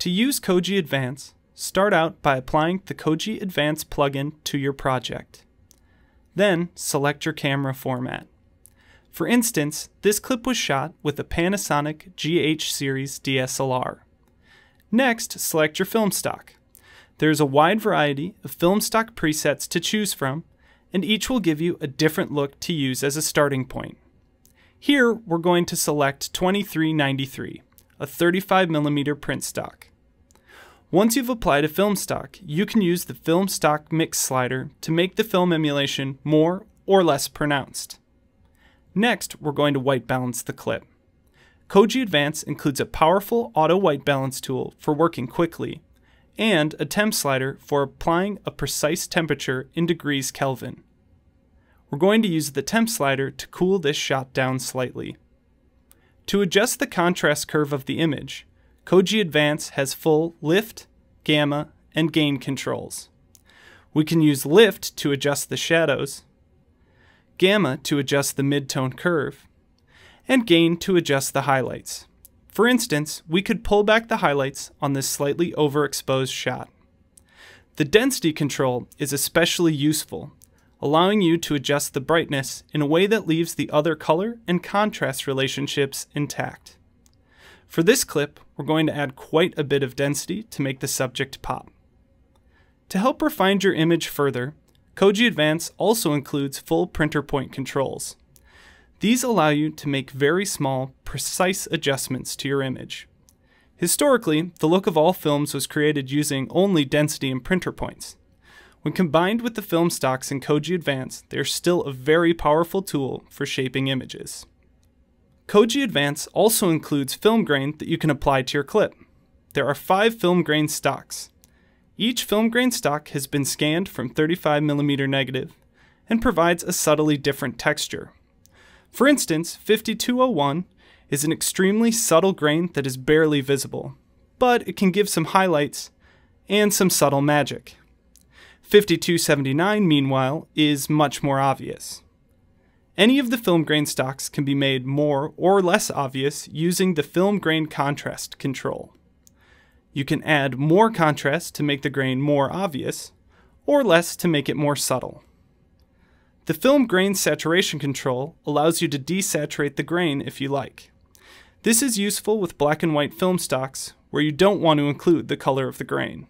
To use Koji Advance, start out by applying the Koji Advance plugin to your project. Then select your camera format. For instance, this clip was shot with a Panasonic GH series DSLR. Next, select your film stock. There is a wide variety of film stock presets to choose from, and each will give you a different look to use as a starting point. Here, we're going to select 2393, a 35mm print stock. Once you've applied a film stock, you can use the film stock mix slider to make the film emulation more or less pronounced. Next, we're going to white balance the clip. Koji Advance includes a powerful auto white balance tool for working quickly, and a temp slider for applying a precise temperature in degrees Kelvin. We're going to use the temp slider to cool this shot down slightly. To adjust the contrast curve of the image, Koji Advance has full lift, gamma, and gain controls. We can use lift to adjust the shadows, gamma to adjust the midtone curve, and gain to adjust the highlights. For instance, we could pull back the highlights on this slightly overexposed shot. The density control is especially useful, allowing you to adjust the brightness in a way that leaves the other color and contrast relationships intact. For this clip, we're going to add quite a bit of density to make the subject pop. To help refine your image further, Koji Advance also includes full printer point controls. These allow you to make very small, precise adjustments to your image. Historically, the look of all films was created using only density and printer points. When combined with the film stocks in Koji Advance, they are still a very powerful tool for shaping images. Koji Advance also includes film grain that you can apply to your clip. There are five film grain stocks. Each film grain stock has been scanned from 35mm negative and provides a subtly different texture. For instance, 5201 is an extremely subtle grain that is barely visible, but it can give some highlights and some subtle magic. 5279, meanwhile, is much more obvious. Any of the film grain stocks can be made more or less obvious using the film grain contrast control. You can add more contrast to make the grain more obvious, or less to make it more subtle. The film grain saturation control allows you to desaturate the grain if you like. This is useful with black and white film stocks where you don't want to include the color of the grain.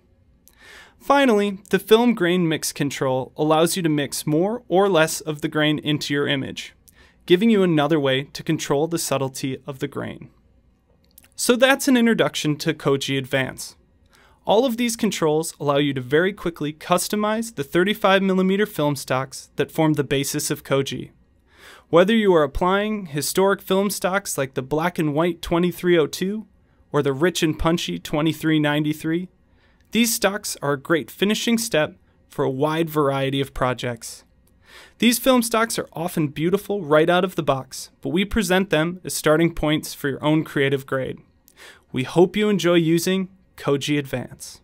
Finally, the film grain mix control allows you to mix more or less of the grain into your image, giving you another way to control the subtlety of the grain. So that's an introduction to Koji Advance. All of these controls allow you to very quickly customize the 35mm film stocks that form the basis of Koji. Whether you are applying historic film stocks like the black and white 2302 or the rich and punchy 2393, these stocks are a great finishing step for a wide variety of projects. These film stocks are often beautiful right out of the box, but we present them as starting points for your own creative grade. We hope you enjoy using Koji Advance.